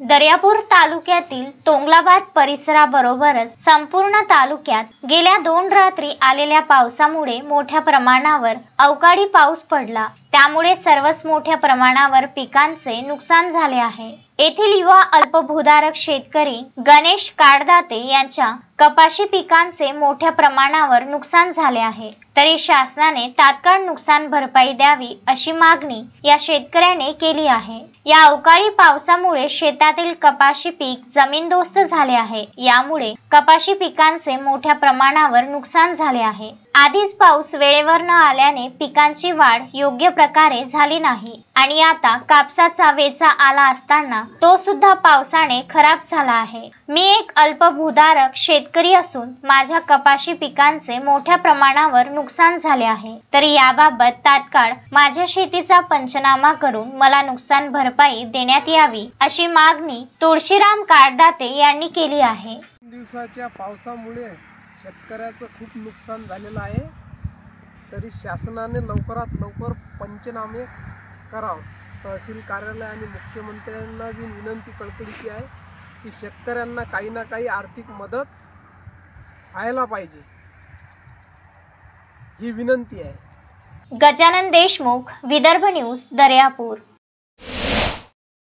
दर्यापूर तालुक्यातील तोंगलाबाद परिसराबरोबरच संपूर्ण तालुक्यात गेल्या दोन रात्री आलेल्या पावसामुळे मोठ्या प्रमाणावर अवकाळी पाऊस पडला. त्यामुळे सर्वच मोठ्या प्रमाणावर पिकांचे नुकसान झाले आहे. येथील युवा अल्पभूधारक शेतकरी गणेश काडदाते यांच्या कपाशी पिकांचे मोठ्या प्रमाणावर नुकसान झाले आहे. तरी शासनाने तात्काळ नुकसान भरपाई द्यावी अशी मागणी या शेतकऱ्याने केली आहे. या अवकाळी पावसामुळे शेतातील कपाशी पीक जमीनदोस्त झाले आहे. यामुळे कपाशी पिकांचे मोठ्या प्रमाणावर नुकसान झाले आहे. आधीच पाऊस वेळेवर न आल्याने पिकांची वाढ योग्य प्रकारे झाली नाही. आणि आता कापसाचा वेचा आला असताना तो सुद्धा पावसाने खराब झाला आहे. मी एक अल्पभूधारक शेतकरी असून माझ्या कपाशी पिकांचे मोठ्या प्रमाणावर नुकसान झाले आहे. तर याबाबत तात्काळ माझ्या शेतीचा पंचनामा करून मला नुकसान भरपाई देण्यात यावी अशी मागणी तुळशीराम कारदाते यांनी केली आहे. दिवसाच्या पावसामुळे शेतकऱ्याचं खूप नुकसान झालेलं आहे. तरी शासनाने लवकरात लवकर पंचनामे करावं. तहसील कार्यालय आणि मुख्यमंत्र्यांना बी विनंती कळकळीची आहे की शेतकऱ्यांना काही ना काही आर्थिक मदत व्हायला पाहिजे. ही विनंती आहे. गजानन देशमुख विदर्भ न्यूज दर्यापूर.